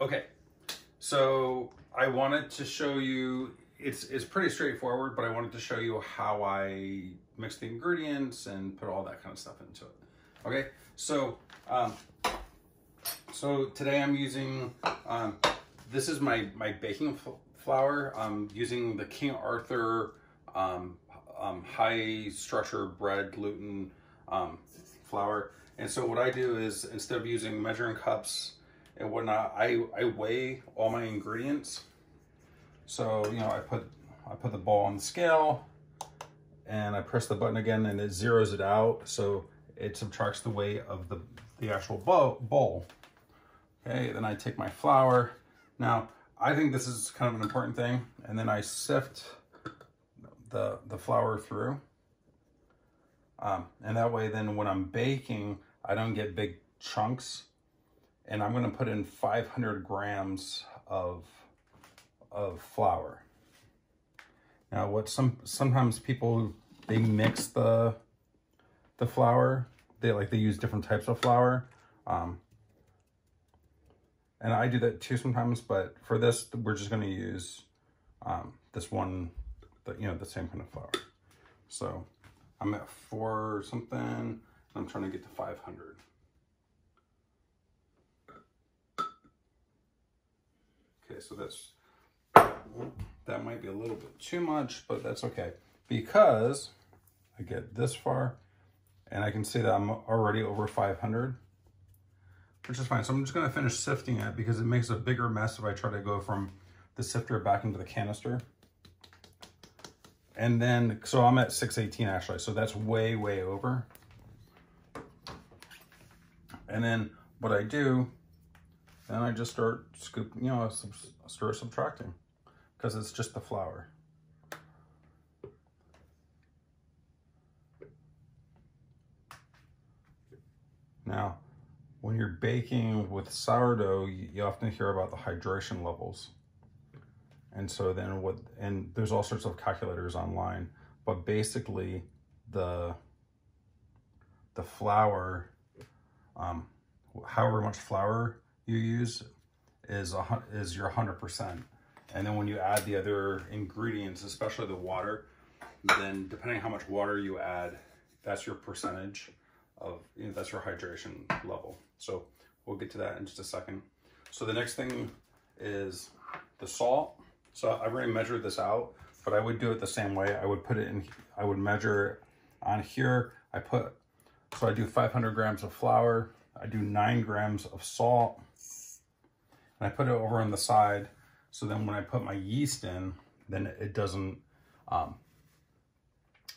Okay, so I wanted to show you, it's, it's pretty straightforward, but I wanted to show you how I mix the ingredients and put all that kind of stuff into it. Okay, so, um, so today I'm using, um, this is my, my baking flour. I'm using the King Arthur um, um, high structure bread gluten um, flour. And so what I do is instead of using measuring cups and whatnot, I, I weigh all my ingredients. So, you know, I put, I put the ball on the scale and I press the button again and it zeroes it out. So it subtracts the weight of the, the actual bowl. Okay, then I take my flour. Now, I think this is kind of an important thing. And then I sift the, the flour through. Um, and that way then when I'm baking, I don't get big chunks. And I'm gonna put in 500 grams of, of flour. Now what some, sometimes people, they mix the, the flour. They like, they use different types of flour. Um, and I do that too sometimes, but for this, we're just gonna use um, this one the, you know, the same kind of flour. So I'm at four something, I'm trying to get to 500. Okay, so that's, that might be a little bit too much, but that's okay. Because I get this far and I can see that I'm already over 500, which is fine. So I'm just gonna finish sifting it because it makes a bigger mess if I try to go from the sifter back into the canister. And then, so I'm at 618 actually, so that's way, way over. And then what I do, then I just start scooping, you know, start subtracting because it's just the flour. Now, when you're baking with sourdough, you often hear about the hydration levels. And so then what, and there's all sorts of calculators online, but basically the, the flour, um, however much flour you use is, a, is your 100%. And then when you add the other ingredients, especially the water, then depending how much water you add, that's your percentage of, you know, that's your hydration level. So we'll get to that in just a second. So the next thing is the salt. So I've already measured this out, but I would do it the same way. I would put it in, I would measure on here. I put, so I do 500 grams of flour. I do nine grams of salt. And I put it over on the side. So then when I put my yeast in, then it doesn't, um,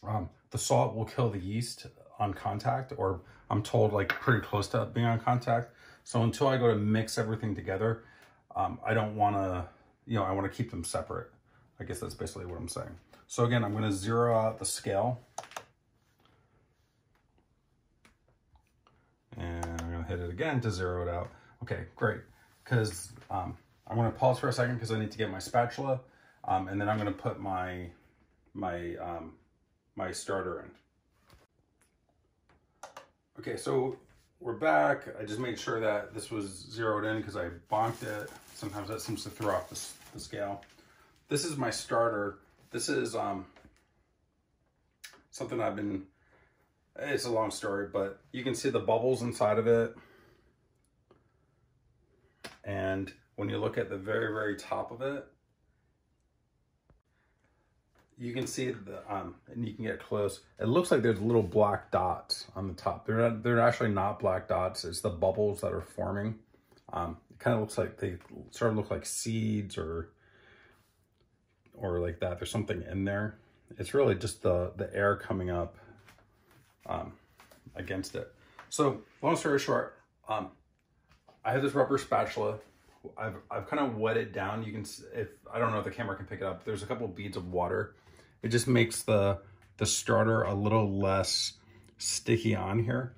um, the salt will kill the yeast on contact, or I'm told like pretty close to being on contact. So until I go to mix everything together, um, I don't want to you know, I want to keep them separate. I guess that's basically what I'm saying. So again, I'm going to zero out the scale. And I'm going to hit it again to zero it out. Okay, great. Because um, I'm going to pause for a second because I need to get my spatula. Um, and then I'm going to put my, my, um, my starter in. Okay, so we're back. I just made sure that this was zeroed in because I bonked it. Sometimes that seems to throw off the, the scale. This is my starter. This is um, something I've been, it's a long story, but you can see the bubbles inside of it. And when you look at the very, very top of it, you can see the, um, and you can get close. It looks like there's little black dots on the top. They're not, they're actually not black dots. It's the bubbles that are forming. Um, it kind of looks like they sort of look like seeds or, or like that. There's something in there. It's really just the, the air coming up, um, against it. So long story short, um, I have this rubber spatula I've, I've kind of wet it down. You can, if I don't know if the camera can pick it up, there's a couple beads of water it just makes the, the starter a little less sticky on here.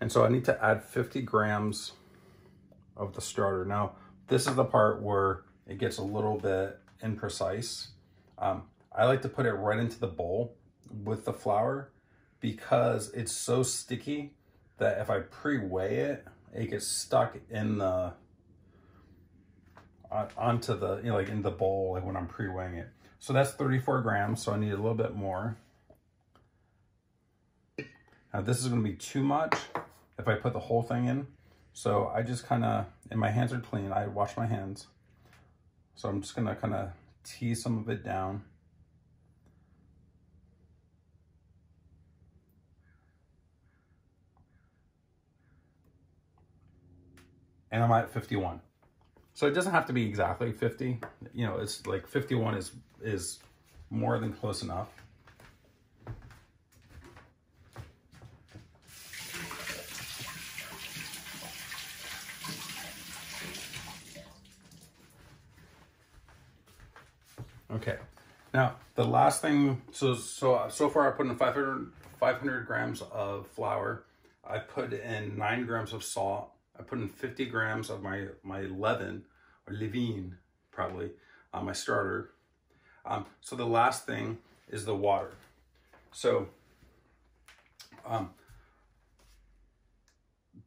And so I need to add 50 grams of the starter. Now, this is the part where it gets a little bit imprecise. Um, I like to put it right into the bowl with the flour because it's so sticky that if I pre-weigh it, it gets stuck in the uh, onto the, you know, like in the bowl, like when I'm pre-weighing it. So that's 34 grams, so I need a little bit more. Now this is gonna be too much if I put the whole thing in. So I just kind of, and my hands are clean, I wash my hands. So I'm just gonna kind of tease some of it down. And I'm at 51. So it doesn't have to be exactly 50. You know, it's like 51 is is more than close enough. Okay. Now, the last thing, so so so far I put in 500, 500 grams of flour. I put in nine grams of salt. I put in 50 grams of my, my leaven, or levain, probably, on my starter. Um, so the last thing is the water. So, um,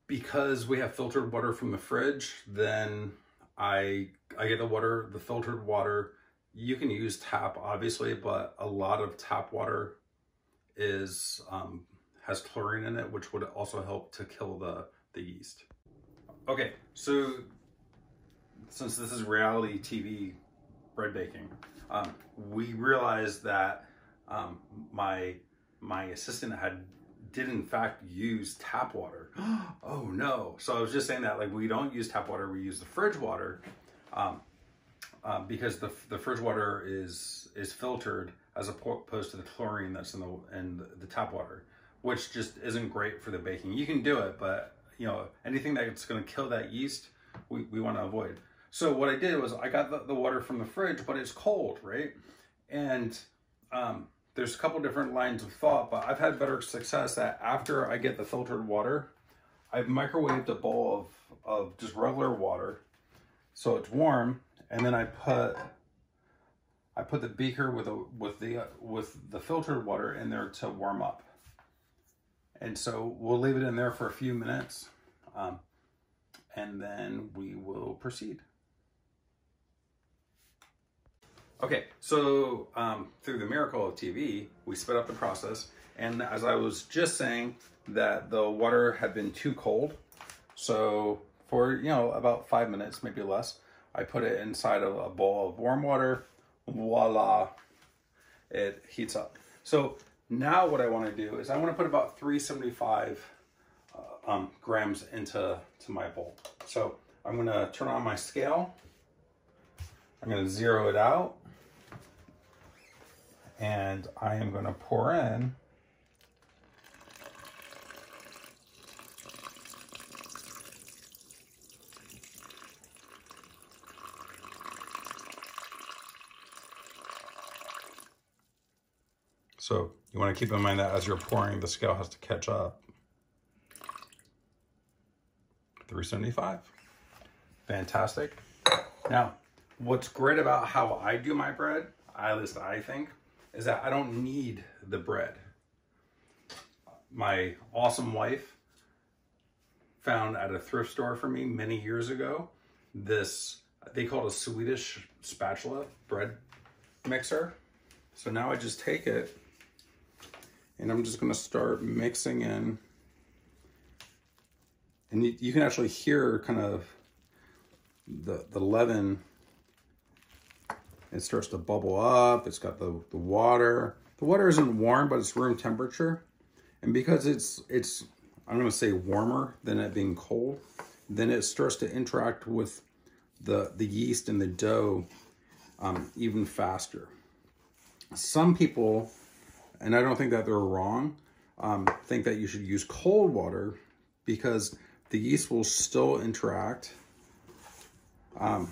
because we have filtered water from the fridge, then I I get the water, the filtered water you can use tap, obviously, but a lot of tap water is um, has chlorine in it, which would also help to kill the, the yeast. Okay, so since this is reality TV bread baking, um, we realized that um, my my assistant had did in fact use tap water. oh no! So I was just saying that like we don't use tap water, we use the fridge water. Um, um, because the the fridge water is is filtered as opposed to the chlorine that's in the in the tap water, which just isn't great for the baking. You can do it, but you know anything that's going to kill that yeast, we, we want to avoid. So what I did was I got the, the water from the fridge, but it's cold, right? And um, there's a couple different lines of thought, but I've had better success that after I get the filtered water, I've microwaved a bowl of, of just regular water. So it's warm and then I put I put the beaker with a with the uh, with the filtered water in there to warm up. And so we'll leave it in there for a few minutes, um, and then we will proceed. Okay, so um, through the miracle of TV, we sped up the process. And as I was just saying, that the water had been too cold. So for, you know, about five minutes, maybe less, I put it inside of a bowl of warm water. Voila, it heats up. So now what I want to do is I want to put about 375 uh, um, grams into to my bowl. So I'm going to turn on my scale. I'm going to zero it out. And I am going to pour in So you want to keep in mind that as you're pouring, the scale has to catch up. 375. Fantastic. Now, what's great about how I do my bread, at least I think, is that I don't need the bread. My awesome wife found at a thrift store for me many years ago this, they call it a Swedish spatula bread mixer. So now I just take it and I'm just gonna start mixing in. And you, you can actually hear kind of the, the leaven. It starts to bubble up. It's got the, the water. The water isn't warm, but it's room temperature. And because it's, it's I'm gonna say warmer than it being cold, then it starts to interact with the, the yeast and the dough um, even faster. Some people and I don't think that they're wrong, um, think that you should use cold water because the yeast will still interact, um,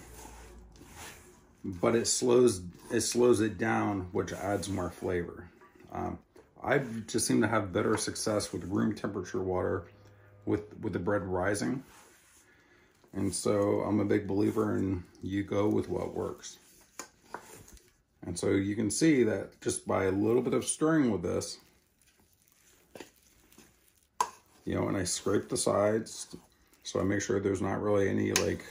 but it slows it slows it down, which adds more flavor. Um, I just seem to have better success with room temperature water with with the bread rising. And so I'm a big believer in you go with what works. And so you can see that just by a little bit of stirring with this, you know, and I scrape the sides, so I make sure there's not really any like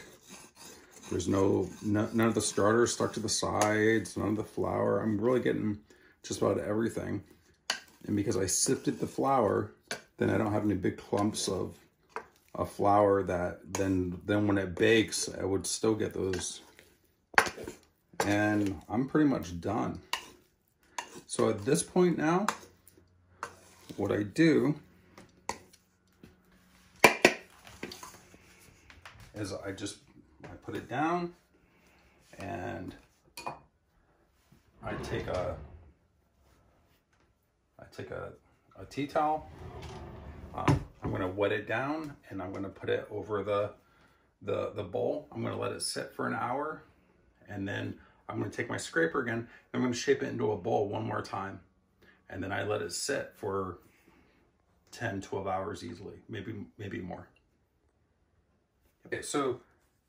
There's no, no, none of the starters stuck to the sides, none of the flour. I'm really getting just about everything. And because I sifted the flour, then I don't have any big clumps of, of flour that then, then when it bakes, I would still get those. And I'm pretty much done. So at this point now, what I do is I just, I put it down and I take a, I take a, a tea towel. Um, I'm gonna wet it down and I'm gonna put it over the, the, the bowl. I'm gonna let it sit for an hour and then I'm gonna take my scraper again. I'm gonna shape it into a bowl one more time. And then I let it sit for 10, 12 hours easily, maybe, maybe more. Okay, so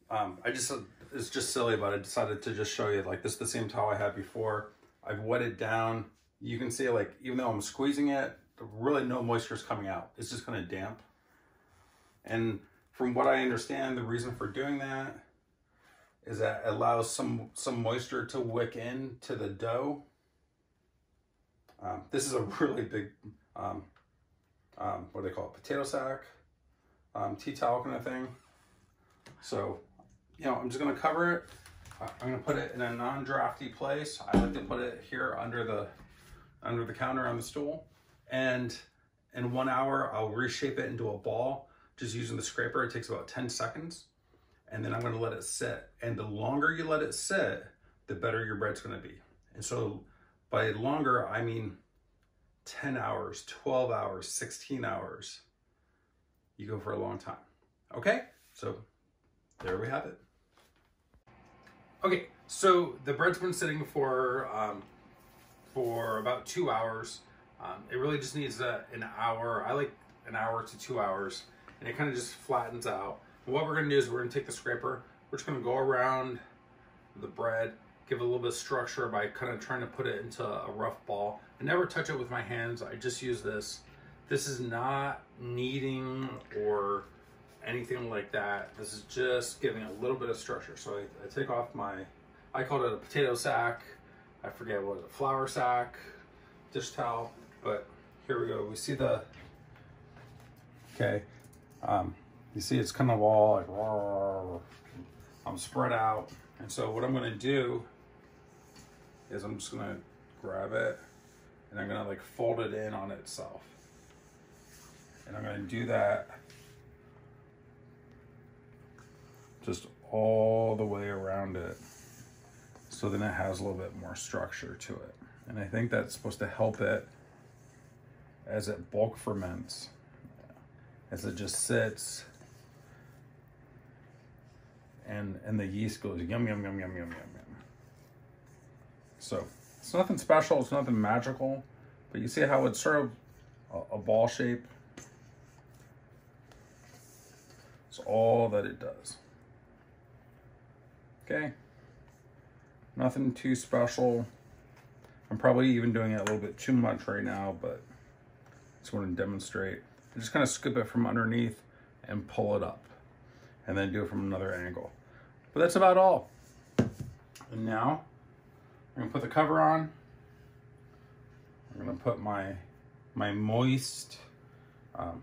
um, I just, it's just silly, but I decided to just show you like this is the same towel I had before. I've wet it down. You can see like, even though I'm squeezing it, really no moisture is coming out. It's just of damp. And from what I understand, the reason for doing that is that allows some, some moisture to wick in to the dough. Um, this is a really big, um, um, what do they call it, potato sack, um, tea towel kind of thing. So, you know, I'm just gonna cover it. I'm gonna put it in a non-drafty place. I like to put it here under the under the counter on the stool. And in one hour, I'll reshape it into a ball just using the scraper. It takes about 10 seconds. And then I'm gonna let it sit. And the longer you let it sit, the better your bread's gonna be. And so by longer, I mean 10 hours, 12 hours, 16 hours. You go for a long time. Okay, so there we have it. Okay, so the bread's been sitting for um, for about two hours. Um, it really just needs a, an hour. I like an hour to two hours, and it kind of just flattens out. What we're gonna do is we're gonna take the scraper. We're just gonna go around the bread, give it a little bit of structure by kind of trying to put it into a rough ball. I never touch it with my hands. I just use this. This is not kneading or anything like that. This is just giving a little bit of structure. So I, I take off my, I called it a potato sack. I forget what it, a flour sack, dish towel, but here we go. We see the, okay. Um, you see it's kind of all like, I'm spread out. And so what I'm gonna do is I'm just gonna grab it and I'm gonna like fold it in on itself. And I'm gonna do that just all the way around it. So then it has a little bit more structure to it. And I think that's supposed to help it as it bulk ferments, as it just sits and, and the yeast goes yum, yum, yum, yum, yum, yum, yum. So it's nothing special, it's nothing magical, but you see how it's sort of a, a ball shape. It's all that it does. Okay. Nothing too special. I'm probably even doing it a little bit too much right now, but just want to demonstrate. I just kind of scoop it from underneath and pull it up and then do it from another angle. But that's about all. And now I'm gonna put the cover on. I'm gonna put my my moist um,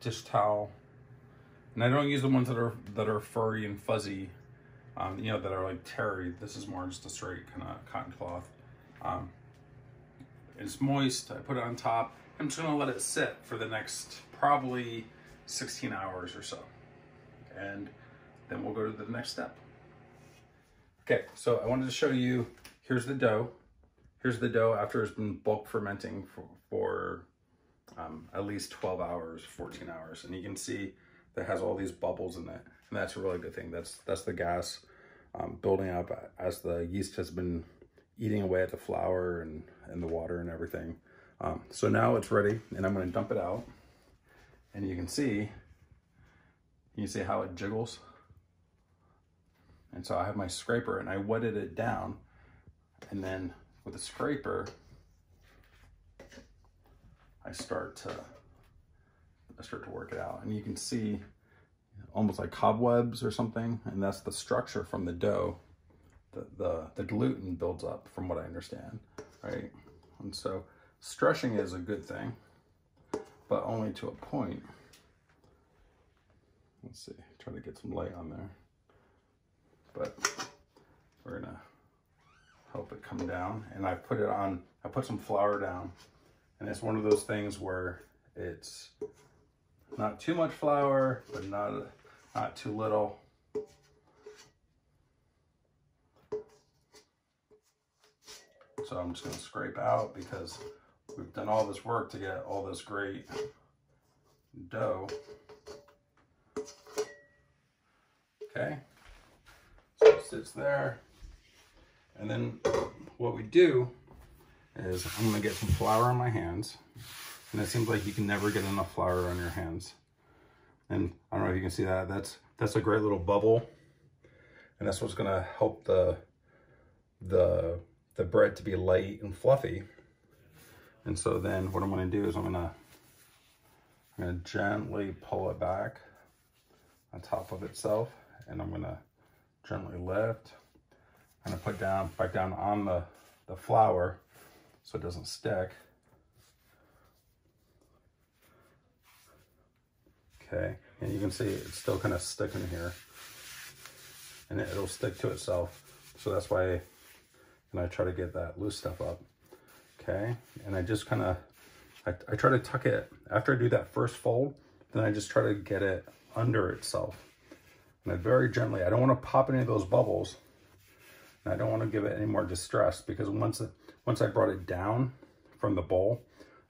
dish towel and I don't use the ones that are that are furry and fuzzy, um, you know, that are like terry. This is more just a straight kind of cotton cloth. Um, it's moist. I put it on top. I'm just gonna let it sit for the next probably 16 hours or so. And then we'll go to the next step. Okay, so I wanted to show you, here's the dough. Here's the dough after it's been bulk fermenting for, for um, at least 12 hours, 14 hours. And you can see that has all these bubbles in it. And that's a really good thing. That's that's the gas um, building up as the yeast has been eating away at the flour and, and the water and everything. Um, so now it's ready and I'm gonna dump it out. And you can see, you see how it jiggles? And so I have my scraper and I wetted it down. And then with the scraper, I start to I start to work it out. And you can see almost like cobwebs or something. And that's the structure from the dough. The, the, the gluten builds up from what I understand, right? And so stretching is a good thing, but only to a point. Let's see, try to get some light on there. But we're gonna help it come down. And I put it on, I put some flour down. And it's one of those things where it's not too much flour, but not, not too little. So I'm just gonna scrape out because we've done all this work to get all this great dough. Okay, so it sits there. And then what we do is I'm gonna get some flour on my hands. And it seems like you can never get enough flour on your hands. And I don't know if you can see that. That's that's a great little bubble. And that's what's gonna help the the the bread to be light and fluffy. And so then what I'm gonna do is I'm gonna I'm gonna gently pull it back on top of itself and I'm gonna gently lift. Gonna put down back down on the, the flour so it doesn't stick. Okay, and you can see it's still kind of sticking here and it, will stick to itself. So that's why and I try to get that loose stuff up. Okay, and I just kind of, I, I try to tuck it, after I do that first fold, then I just try to get it under itself. And I very gently, I don't want to pop any of those bubbles. And I don't want to give it any more distress because once, it, once I brought it down from the bowl,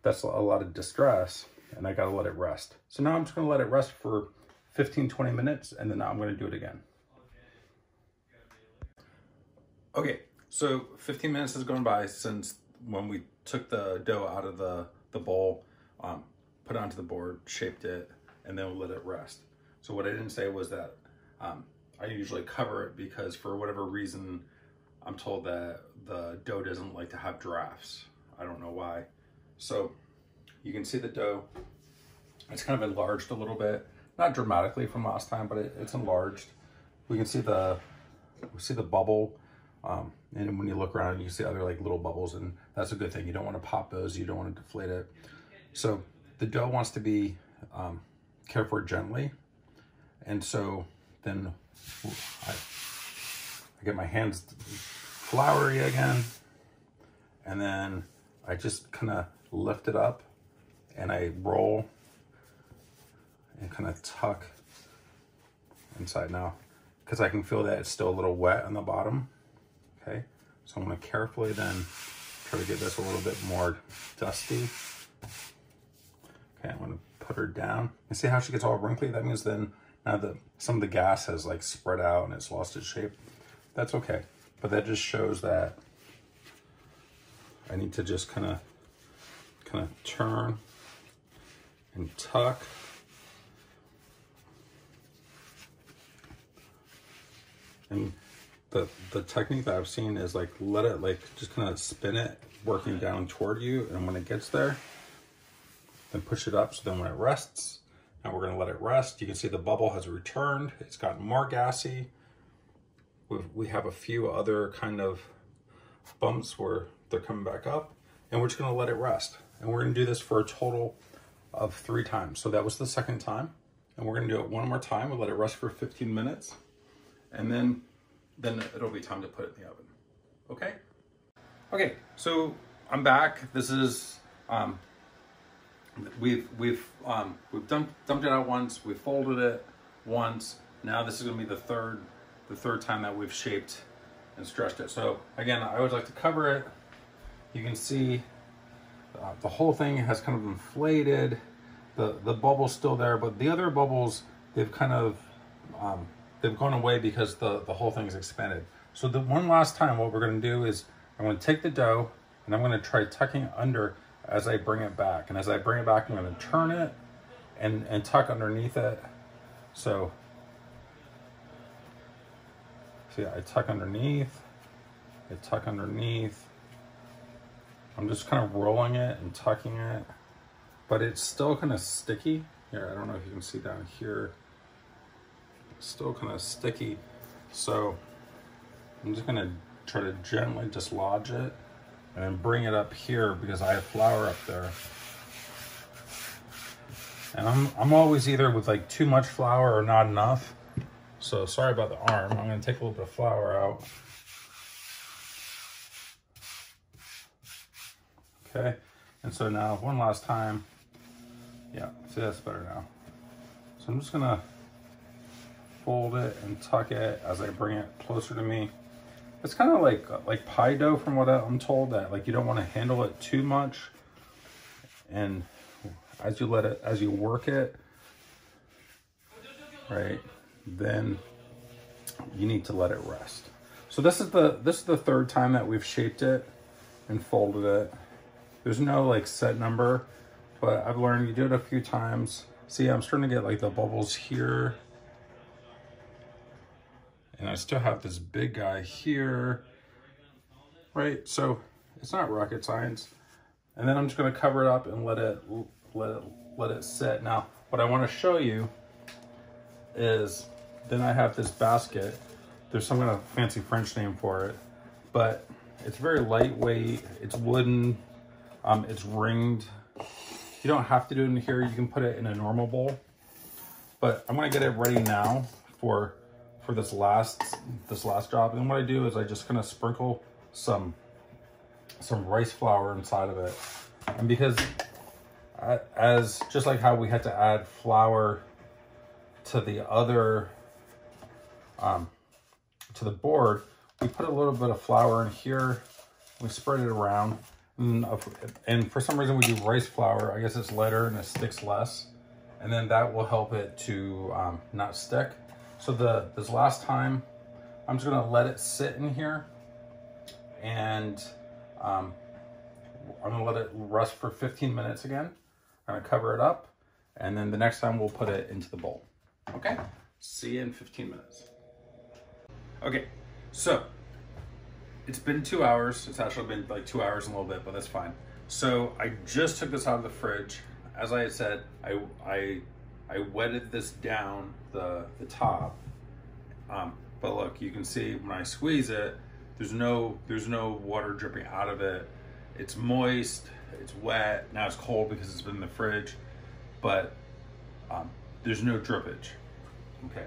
that's a lot of distress and I got to let it rest. So now I'm just going to let it rest for 15, 20 minutes and then I'm going to do it again. Okay, so 15 minutes has gone by since when we took the dough out of the, the bowl, um, put onto the board, shaped it, and then let it rest. So what I didn't say was that um, I usually cover it because for whatever reason, I'm told that the dough doesn't like to have drafts. I don't know why. So you can see the dough, it's kind of enlarged a little bit, not dramatically from last time, but it, it's enlarged. We can see the, we see the bubble um, and when you look around, you see other like little bubbles and that's a good thing. You don't want to pop those. You don't want to deflate it. So the dough wants to be um, cared for gently. And so then I, I get my hands floury again. And then I just kind of lift it up and I roll and kind of tuck inside now because I can feel that it's still a little wet on the bottom. Okay, so I'm gonna carefully then try to get this a little bit more dusty. Okay, I'm gonna put her down. And see how she gets all wrinkly? That means then now that some of the gas has like spread out and it's lost its shape. That's okay, but that just shows that I need to just kind of kind of turn and tuck. And the the technique that I've seen is like let it like just kind of spin it working down toward you and when it gets there then push it up so then when it rests now we're going to let it rest. You can see the bubble has returned. It's gotten more gassy. We've, we have a few other kind of bumps where they're coming back up and we're just going to let it rest. And we're going to do this for a total of three times. So that was the second time and we're going to do it one more time. We'll let it rest for 15 minutes and then then it'll be time to put it in the oven. Okay? Okay, so I'm back. This is, um, we've, we've, um, we've dumped, dumped it out once, we've folded it once. Now this is gonna be the third, the third time that we've shaped and stretched it. So again, I always like to cover it. You can see uh, the whole thing has kind of inflated. The, the bubble's still there, but the other bubbles, they've kind of um, they've gone away because the, the whole thing is expanded. So the one last time, what we're gonna do is I'm gonna take the dough and I'm gonna try tucking under as I bring it back. And as I bring it back, I'm gonna turn it and, and tuck underneath it. So, see, I tuck underneath, I tuck underneath. I'm just kind of rolling it and tucking it, but it's still kind of sticky. Here, I don't know if you can see down here still kind of sticky. So I'm just gonna try to gently dislodge it and then bring it up here because I have flour up there. And I'm, I'm always either with like too much flour or not enough. So sorry about the arm. I'm gonna take a little bit of flour out. Okay, and so now one last time. Yeah, see that's better now. So I'm just gonna fold it and tuck it as I bring it closer to me. It's kind of like like pie dough from what I'm told that like you don't want to handle it too much. And as you let it, as you work it, right, then you need to let it rest. So this is the this is the third time that we've shaped it and folded it. There's no like set number, but I've learned you do it a few times. See, I'm starting to get like the bubbles here. And I still have this big guy here, right? So it's not rocket science. And then I'm just gonna cover it up and let it, let it, let it sit. Now, what I wanna show you is, then I have this basket. There's some kind of fancy French name for it, but it's very lightweight. It's wooden, um, it's ringed. You don't have to do it in here. You can put it in a normal bowl. But I'm gonna get it ready now for for this last this last job. And what I do is I just kind of sprinkle some some rice flour inside of it. And because as just like how we had to add flour to the other um, to the board, we put a little bit of flour in here. We spread it around and for some reason we do rice flour. I guess it's lighter and it sticks less. And then that will help it to um, not stick. So the this last time, I'm just gonna let it sit in here and um, I'm gonna let it rest for 15 minutes again. I'm gonna cover it up and then the next time we'll put it into the bowl. Okay, see you in 15 minutes. Okay, so it's been two hours. It's actually been like two hours and a little bit, but that's fine. So I just took this out of the fridge. As I had said, I I I wetted this down the the top. Um, but look, you can see when I squeeze it, there's no there's no water dripping out of it. It's moist. It's wet. Now it's cold because it's been in the fridge, but um, there's no drippage. Okay.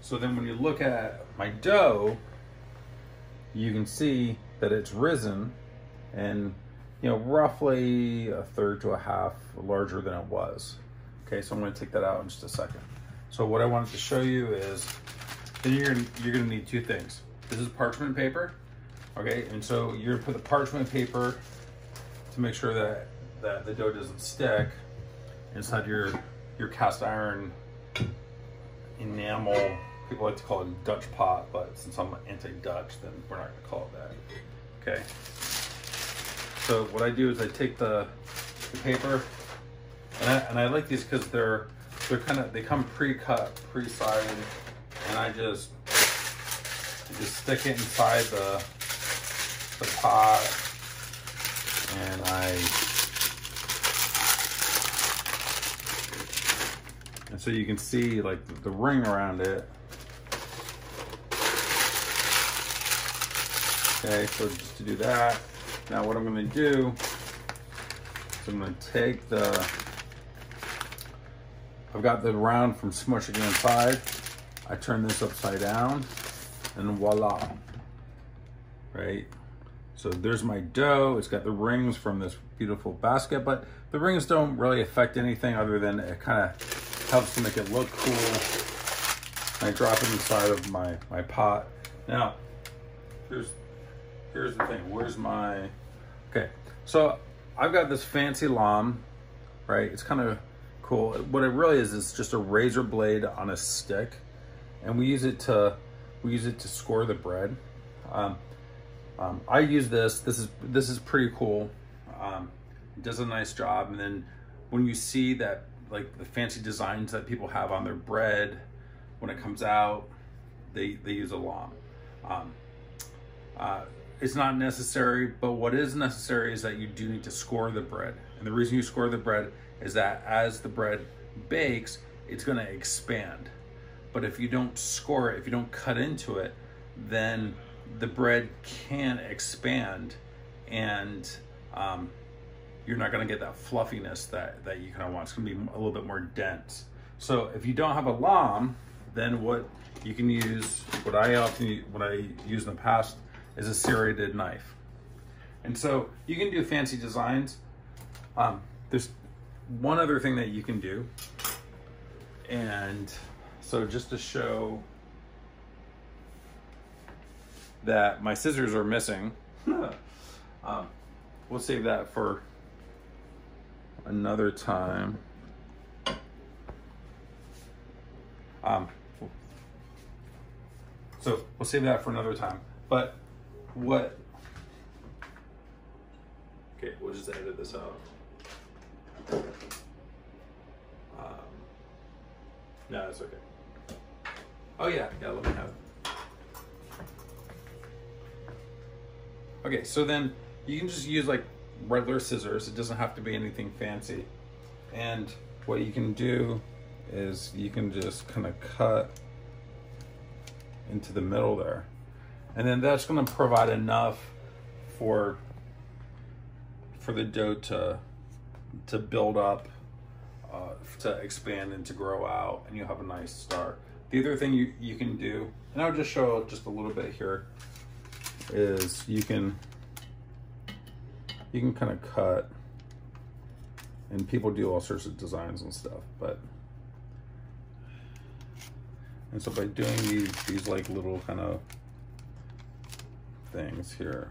So then when you look at my dough, you can see that it's risen and you know roughly a third to a half larger than it was okay so i'm to take that out in just a second so what i wanted to show you is then you're gonna, you're going to need two things this is parchment paper okay and so you're to put the parchment paper to make sure that that the dough doesn't stick inside your your cast iron enamel people like to call it Dutch pot, but since I'm anti-Dutch, then we're not gonna call it that. Okay. So what I do is I take the, the paper, and I, and I like these because they're they're kind of they come pre-cut, pre-sided, and I just I just stick it inside the the pot, and I and so you can see like the ring around it. Okay, so just to do that, now what I'm gonna do is I'm gonna take the, I've got the round from smushing inside. I turn this upside down and voila, right? So there's my dough. It's got the rings from this beautiful basket, but the rings don't really affect anything other than it kind of helps to make it look cool. I drop it inside of my, my pot. Now, here's here's the thing. Where's my, okay. So I've got this fancy lame, right? It's kind of cool. What it really is, is just a razor blade on a stick. And we use it to, we use it to score the bread. Um, um, I use this, this is, this is pretty cool. Um, does a nice job. And then when you see that, like the fancy designs that people have on their bread, when it comes out, they, they use a lame. Um, uh, it's not necessary, but what is necessary is that you do need to score the bread. And the reason you score the bread is that as the bread bakes, it's gonna expand. But if you don't score it, if you don't cut into it, then the bread can expand and um, you're not going to get that fluffiness that, that you kind of want. It's going to be a little bit more dense. So if you don't have a lame, then what you can use, what I often, what I use in the past is a serrated knife. And so you can do fancy designs. Um, there's one other thing that you can do. And so just to show that my scissors are missing, um, we'll save that for another time. Um, so we'll save that for another time. But what? Okay, we'll just edit this out. Um, no, it's okay. Oh yeah, yeah. Let me have. It. Okay, so then you can just use like regular scissors. It doesn't have to be anything fancy. And what you can do is you can just kind of cut into the middle there. And then that's gonna provide enough for for the dough to to build up, uh, to expand and to grow out, and you'll have a nice start. The other thing you, you can do, and I'll just show just a little bit here, is you can you can kind of cut and people do all sorts of designs and stuff but and so by doing these these like little kind of things here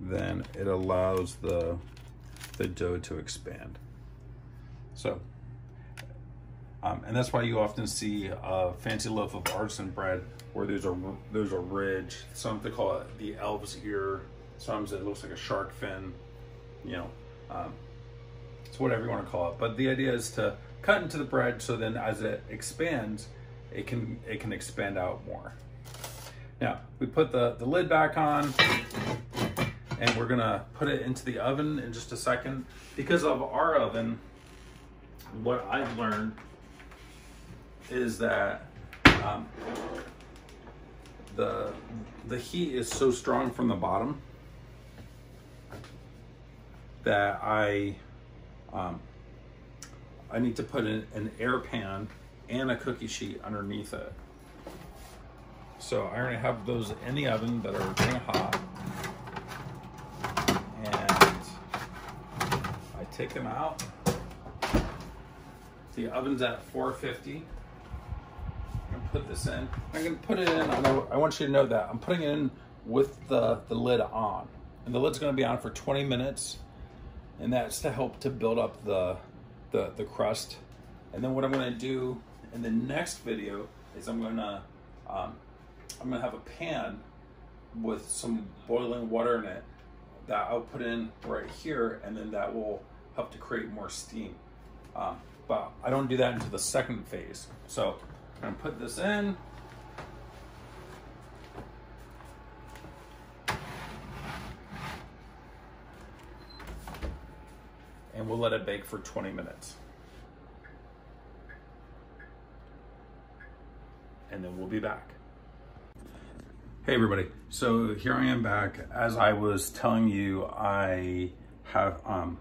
then it allows the the dough to expand so um, and that's why you often see a fancy loaf of artisan bread where there's a there's a ridge some they call it the elf's ear Sometimes it looks like a shark fin, you know, um, it's whatever you want to call it. But the idea is to cut into the bread so then as it expands, it can it can expand out more. Now we put the, the lid back on and we're gonna put it into the oven in just a second. Because of our oven, what I've learned is that um, the the heat is so strong from the bottom that I um, I need to put in an air pan and a cookie sheet underneath it. So I already have those in the oven that are getting hot. And I take them out. The oven's at 450. I'm gonna put this in. I'm gonna put it in, I want you to know that. I'm putting it in with the, the lid on. And the lid's gonna be on for 20 minutes and that's to help to build up the, the, the crust. And then what I'm gonna do in the next video is I'm gonna, um, I'm gonna have a pan with some boiling water in it that I'll put in right here and then that will help to create more steam. Um, but I don't do that until the second phase. So I'm gonna put this in, and we'll let it bake for 20 minutes. And then we'll be back. Hey everybody, so here I am back. As I was telling you, I have, um,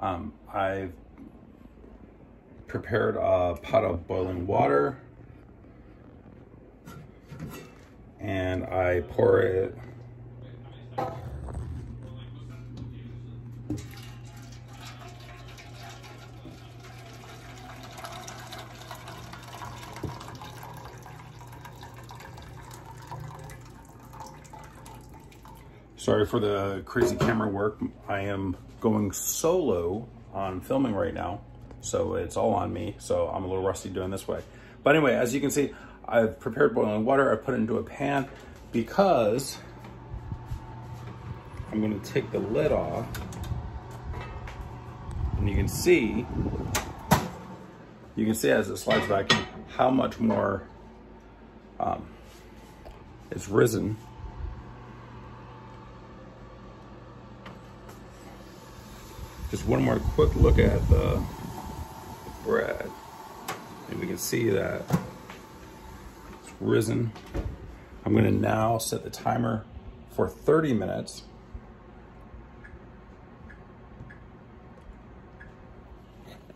um, I've prepared a pot of boiling water. And I pour it Sorry for the crazy camera work. I am going solo on filming right now. So it's all on me. So I'm a little rusty doing this way. But anyway, as you can see, I've prepared boiling water. I put it into a pan because I'm gonna take the lid off and you can see, you can see as it slides back how much more um, it's risen just one more quick look at the bread. And we can see that it's risen. I'm gonna now set the timer for 30 minutes.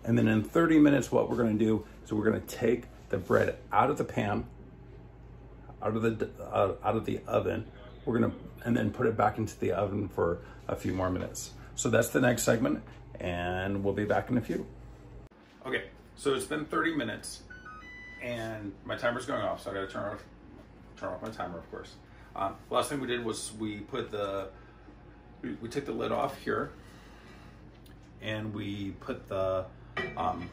And then in 30 minutes, what we're gonna do is we're gonna take the bread out of the pan, out of the uh, out of the oven. We're gonna and then put it back into the oven for a few more minutes. So that's the next segment, and we'll be back in a few. Okay, so it's been 30 minutes, and my timer's going off, so I gotta turn off turn off my timer, of course. Uh, last thing we did was we put the we, we took the lid off here, and we put the um,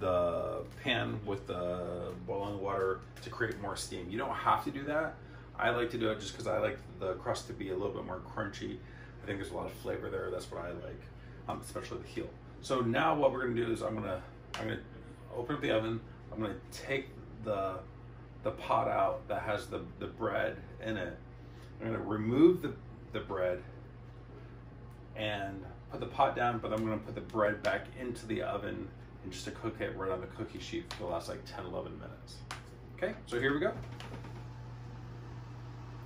the pan with the boiling water to create more steam. You don't have to do that. I like to do it just because I like the crust to be a little bit more crunchy. I think there's a lot of flavor there. That's what I like, um, especially the heel. So now what we're gonna do is I'm gonna I'm gonna open up the oven. I'm gonna take the the pot out that has the, the bread in it. I'm gonna remove the, the bread and put the pot down, but I'm gonna put the bread back into the oven and just to cook it right on the cookie sheet for the last like 10, 11 minutes. Okay, so here we go.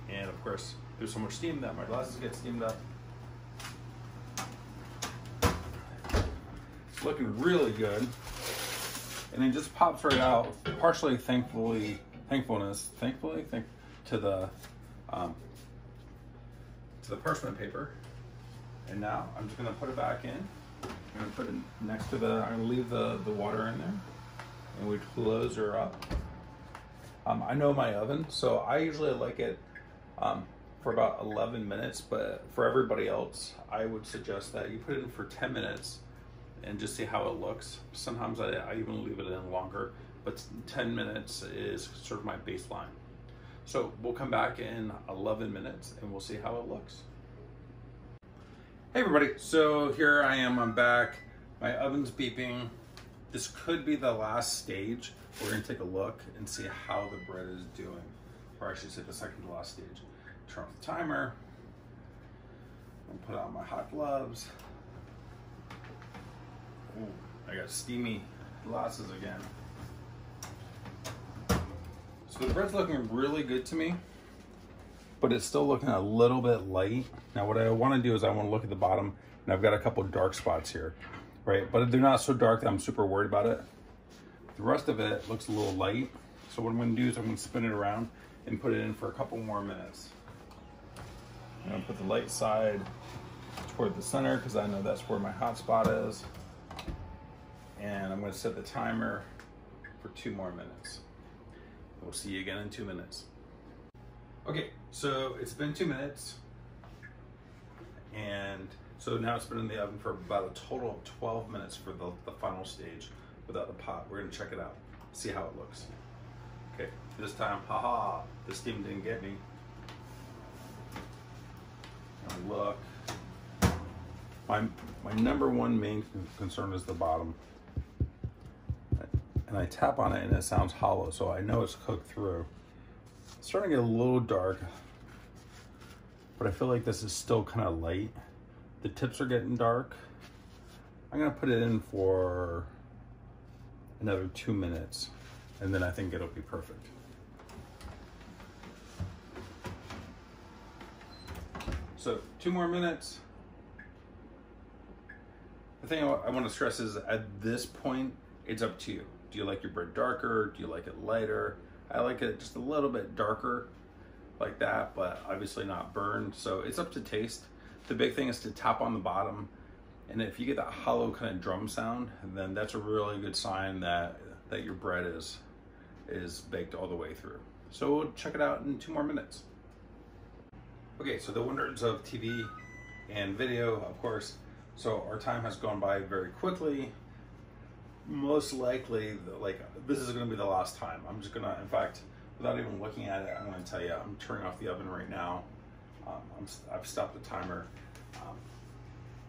And of course, there's so much steam that my glasses get steamed up. Looking really good. And it just pops right out, partially thankfully, thankfulness, thankfully, thank to the um, to the parchment paper. And now I'm just gonna put it back in. I'm gonna put it next to the, I'm gonna leave the, the water in there and we close her up. Um, I know my oven, so I usually like it um, for about 11 minutes, but for everybody else, I would suggest that you put it in for 10 minutes and just see how it looks. Sometimes I, I even leave it in longer, but 10 minutes is sort of my baseline. So we'll come back in 11 minutes and we'll see how it looks. Hey everybody, so here I am, I'm back. My oven's beeping. This could be the last stage. We're gonna take a look and see how the bread is doing. Or I should say the second to last stage. Turn off the timer. And put on my hot gloves. Ooh, I got steamy glasses again. So the bread's looking really good to me, but it's still looking a little bit light. Now what I wanna do is I wanna look at the bottom and I've got a couple dark spots here, right? But they're not so dark that I'm super worried about it. The rest of it looks a little light. So what I'm gonna do is I'm gonna spin it around and put it in for a couple more minutes. I'm gonna put the light side toward the center because I know that's where my hot spot is. And I'm gonna set the timer for two more minutes. We'll see you again in two minutes. Okay, so it's been two minutes. And so now it's been in the oven for about a total of 12 minutes for the, the final stage without the pot. We're gonna check it out, see how it looks. Okay, this time, haha, the steam didn't get me. And look, my, my number one main concern is the bottom. And I tap on it and it sounds hollow, so I know it's cooked through. It's starting to get a little dark, but I feel like this is still kind of light. The tips are getting dark. I'm gonna put it in for another two minutes and then I think it'll be perfect. So two more minutes. The thing I want to stress is at this point, it's up to you. Do you like your bread darker? Do you like it lighter? I like it just a little bit darker like that, but obviously not burned. So it's up to taste. The big thing is to tap on the bottom. And if you get that hollow kind of drum sound, then that's a really good sign that, that your bread is, is baked all the way through. So we'll check it out in two more minutes. Okay, so the wonders of TV and video, of course. So our time has gone by very quickly. Most likely, like this is gonna be the last time. I'm just gonna, in fact, without even looking at it, I'm gonna tell you, I'm turning off the oven right now. Um, i have stopped the timer. Um,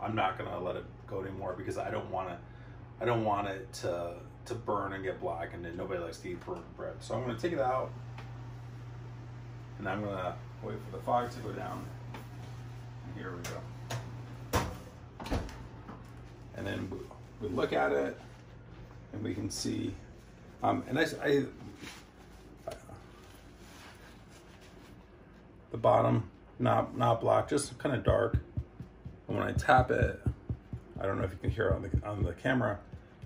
I'm not gonna let it go anymore because I don't want to. I don't want it to to burn and get black, and then nobody likes to eat burnt bread. So I'm gonna take it out, and I'm gonna wait for the fog to go down. And here we go. And then we look at it, and we can see. Um, and I, I the bottom, not not black, just kind of dark. And when I tap it, I don't know if you can hear it on the on the camera,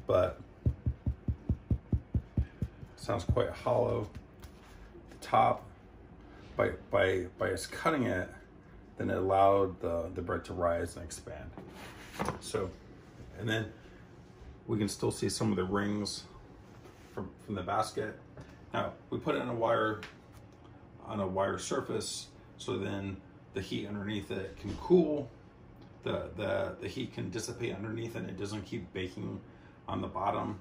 but sounds quite hollow. The top, by by by us cutting it, then it allowed the the bread to rise and expand. So, and then we can still see some of the rings from from the basket. Now we put it on a wire on a wire surface, so then the heat underneath it can cool. The, the, the heat can dissipate underneath and it doesn't keep baking on the bottom.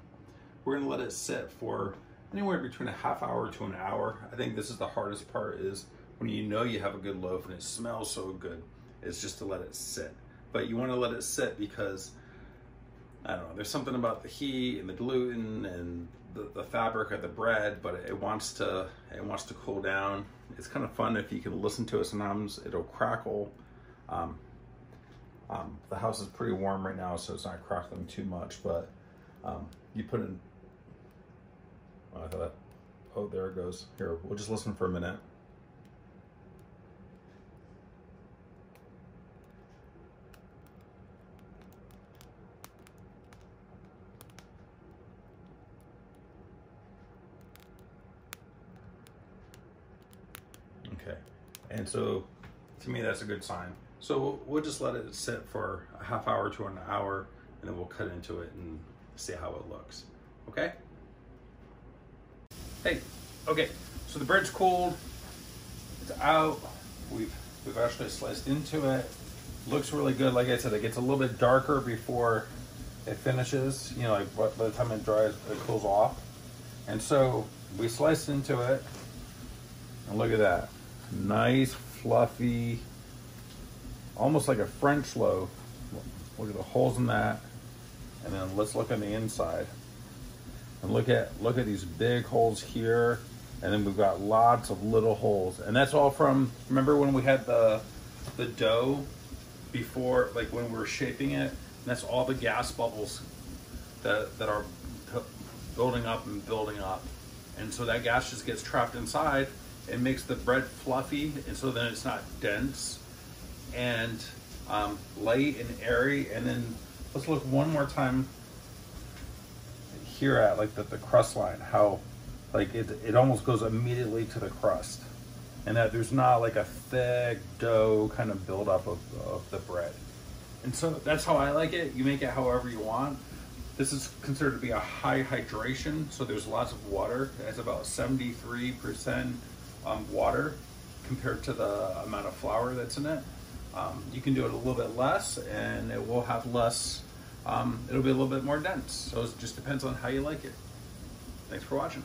We're gonna let it sit for anywhere between a half hour to an hour. I think this is the hardest part is when you know you have a good loaf and it smells so good, it's just to let it sit. But you wanna let it sit because, I don't know, there's something about the heat and the gluten and the, the fabric of the bread, but it wants to it wants to cool down. It's kind of fun if you can listen to it. Sometimes it'll crackle. Um, um, the house is pretty warm right now, so it's not crackling too much. But um, you put in. Oh, I thought. Oh, there it goes. Here, we'll just listen for a minute. Okay, and so to me that's a good sign. So we'll, just let it sit for a half hour to an hour, and then we'll cut into it and see how it looks. Okay? Hey, okay. So the bread's cooled. It's out. We've we've actually sliced into it. Looks really good. Like I said, it gets a little bit darker before it finishes. You know, like by the time it dries, it cools off. And so we sliced into it, and look at that nice, fluffy, almost like a French loaf. Look at the holes in that. And then let's look on the inside. And look at look at these big holes here. And then we've got lots of little holes. And that's all from remember when we had the the dough before like when we were shaping it? that's all the gas bubbles that that are building up and building up. And so that gas just gets trapped inside it makes the bread fluffy, and so then it's not dense and um, light and airy. And then let's look one more time here at like the, the crust line, how like it, it almost goes immediately to the crust. And that there's not like a thick dough kind of buildup of, of the bread. And so that's how I like it. You make it however you want. This is considered to be a high hydration, so there's lots of water. It has about 73% um, water compared to the amount of flour that's in it. Um, you can do it a little bit less and it will have less, um, it'll be a little bit more dense. So it just depends on how you like it. Thanks for watching.